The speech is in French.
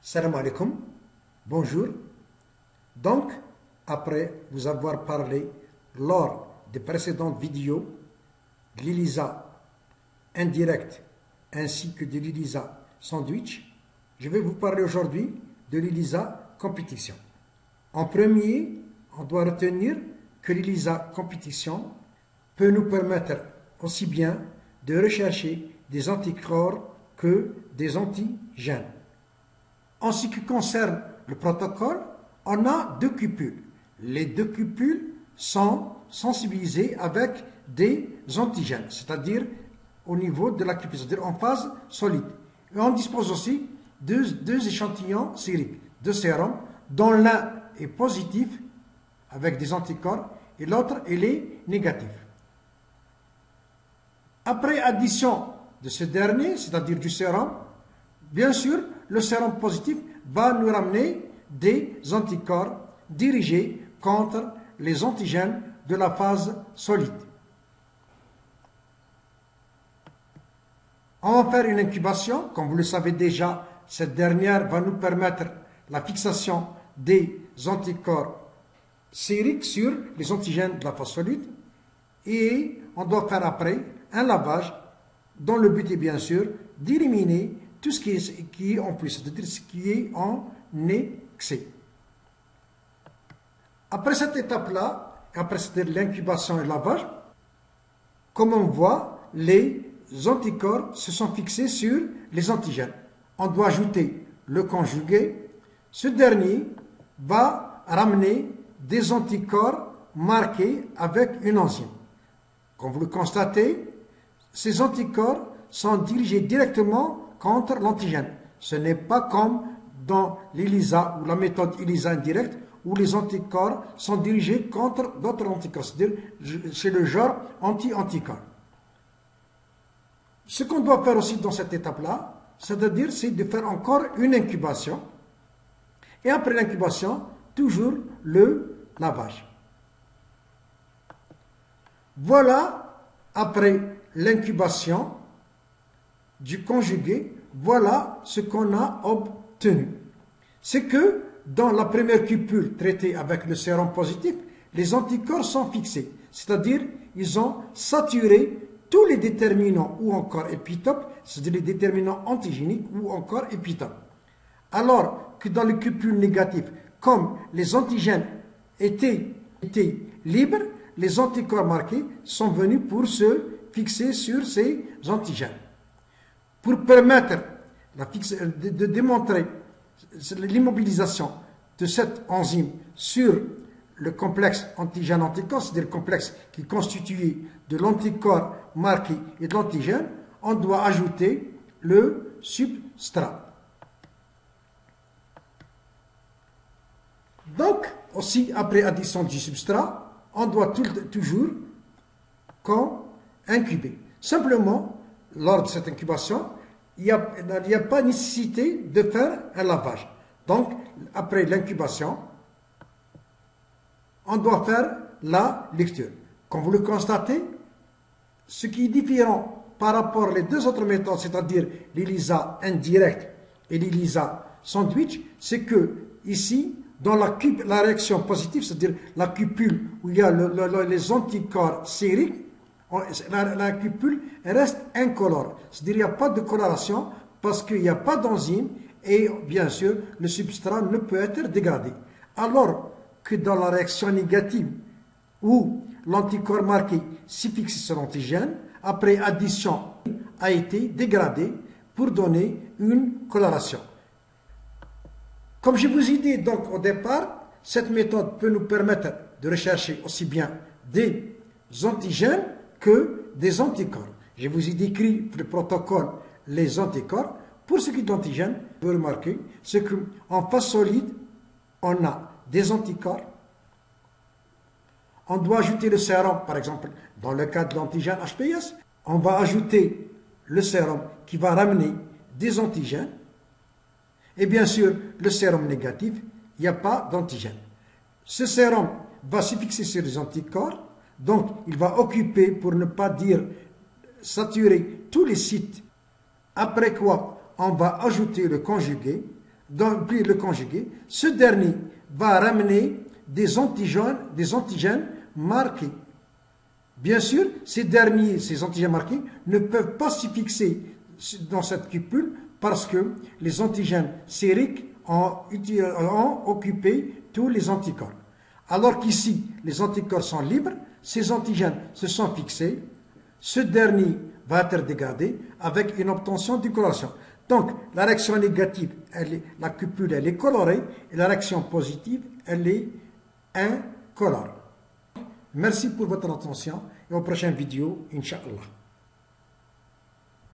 Salam alaikum, bonjour. Donc, après vous avoir parlé lors des précédentes vidéos de l'ELISA indirect ainsi que de l'ELISA sandwich, je vais vous parler aujourd'hui de l'ELISA compétition. En premier, on doit retenir que l'ELISA compétition peut nous permettre aussi bien de rechercher des anticorps que des antigènes. En ce qui concerne le protocole, on a deux cupules. Les deux cupules sont sensibilisées avec des antigènes, c'est-à-dire au niveau de la cupule, c'est-à-dire en phase solide. Et on dispose aussi de deux échantillons sériques, de sérum, dont l'un est positif avec des anticorps et l'autre est négatif. Après addition de ce dernier, c'est-à-dire du sérum, bien sûr, le sérum positif va nous ramener des anticorps dirigés contre les antigènes de la phase solide. On va faire une incubation. Comme vous le savez déjà, cette dernière va nous permettre la fixation des anticorps sériques sur les antigènes de la phase solide. Et on doit faire après un lavage dont le but est bien sûr d'éliminer tout ce qui est, qui en plus, c'est-à-dire ce qui est en excès. Après cette étape-là, après l'incubation et le lavage, comme on voit, les anticorps se sont fixés sur les antigènes. On doit ajouter le conjugué. Ce dernier va ramener des anticorps marqués avec une enzyme. Comme vous le constatez, ces anticorps sont dirigés directement contre l'antigène. Ce n'est pas comme dans l'ELISA ou la méthode ELISA indirecte où les anticorps sont dirigés contre d'autres anticorps, c'est-à-dire chez le genre anti-anticorps. Ce qu'on doit faire aussi dans cette étape-là, c'est-à-dire c'est de faire encore une incubation. Et après l'incubation, toujours le lavage. Voilà, après l'incubation, du conjugué, voilà ce qu'on a obtenu. C'est que dans la première cupule traitée avec le sérum positif, les anticorps sont fixés, c'est-à-dire ils ont saturé tous les déterminants ou encore épitopes, c'est-à-dire les déterminants antigéniques ou encore épitopes. Alors que dans le cupule négatif, comme les antigènes étaient, libres, les anticorps marqués sont venus pour se fixer sur ces antigènes pour permettre de, démontrer l'immobilisation de cette enzyme sur le complexe antigène-anticorps, c'est-à-dire le complexe qui est constitué de l'anticorps marqué et de l'antigène, on doit ajouter le substrat. Donc, aussi après addition du substrat, on doit toujours incuber. Simplement, lors de cette incubation, il n'y a, pas nécessité de faire un lavage. Donc, après l'incubation, on doit faire la lecture. Comme vous le constatez, ce qui est différent par rapport aux deux autres méthodes, c'est-à-dire l'ELISA indirect et l'ELISA sandwich, c'est que ici, dans la, la réaction positive, c'est-à-dire la cupule où il y a les anticorps sériques, la, cupule reste incolore. C'est-à-dire qu'il n'y a pas de coloration parce qu'il n'y a pas d'enzyme et bien sûr le substrat ne peut être dégradé. Alors que dans la réaction négative où l'anticorps marqué s'y fixe sur l'antigène, après addition a été dégradé pour donner une coloration. Comme je vous ai dit donc au départ, cette méthode peut nous permettre de rechercher aussi bien des antigènes que des anticorps. Je vous ai décrit le protocole les anticorps. Pour ce qui est d'antigènes, vous remarquez, c'est qu'en phase solide, on a des anticorps. On doit ajouter le sérum, par exemple, dans le cas de l'antigène HPS, on va ajouter le sérum qui va ramener des antigènes. Et bien sûr, le sérum négatif, il n'y a pas d'antigène. Ce sérum va se fixer sur les anticorps Donc, il va occuper, pour ne pas dire saturer tous les sites. Après quoi, on va ajouter le conjugué, donc, puis le conjugué. Ce dernier va ramener des antigènes, des antigènes marqués. Bien sûr, ces derniers, ces antigènes marqués, ne peuvent pas s'y fixer dans cette cupule parce que les antigènes sériques ont, ont occupé tous les anticorps. Alors qu'ici, les anticorps sont libres, ces antigènes se sont fixés, ce dernier va être dégradé avec une obtention de coloration. Donc, la réaction négative, la cupule, elle est colorée, et la réaction positive, elle est incolore. Merci pour votre attention, et aux prochaines vidéos, Inch'Allah.